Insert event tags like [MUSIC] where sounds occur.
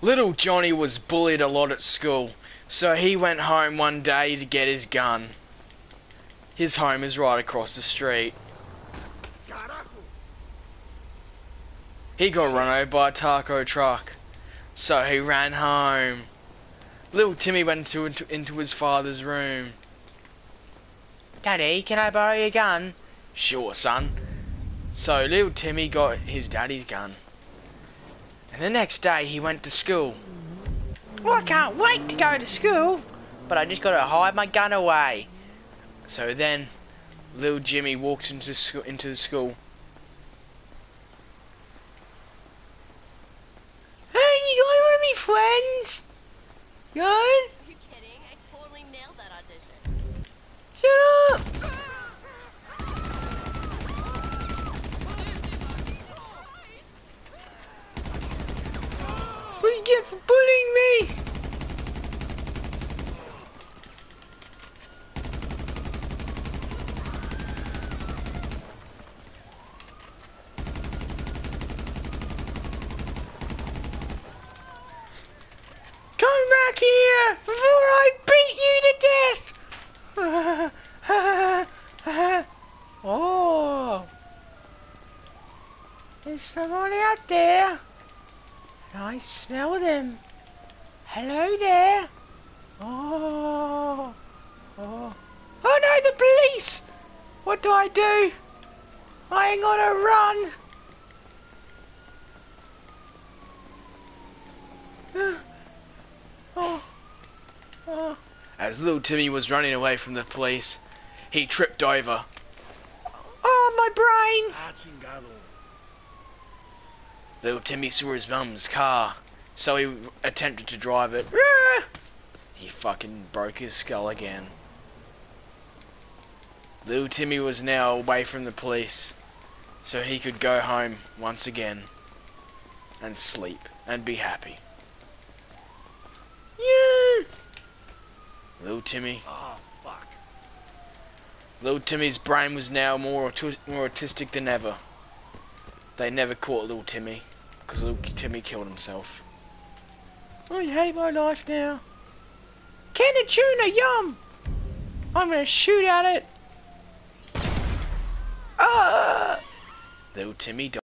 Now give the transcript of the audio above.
Little Johnny was bullied a lot at school, so he went home one day to get his gun. His home is right across the street. He got run over by a taco truck, so he ran home. Little Timmy went into, into, into his father's room. Daddy, can I borrow your gun? Sure, son. So little Timmy got his daddy's gun. And the next day he went to school. Well, I can't wait to go to school, but I just gotta hide my gun away. So then, little Jimmy walks into school, into the school. Get for bullying me? Come back here before I beat you to death! [LAUGHS] oh! There's someone out there. I smell them. Hello there. Oh. Oh. Oh no, the police! What do I do? I ain't gonna run. [GASPS] Oh. Oh. As little Timmy was running away from the police, he tripped over. Oh, my brain! Ah, Little Timmy saw his mum's car, so he attempted to drive it. He fucking broke his skull again. Little Timmy was now away from the police, so he could go home once again and sleep and be happy. Yeah! Little Timmy. Oh, fuck. Little Timmy's brain was now more more autistic than ever. They never caught little Timmy because little Timmy killed himself. I hate my life now. Can of tuna, yum! I'm gonna shoot at it. Ah! Little Timmy died.